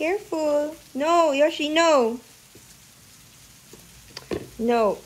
Careful. No, Yoshi, no. No.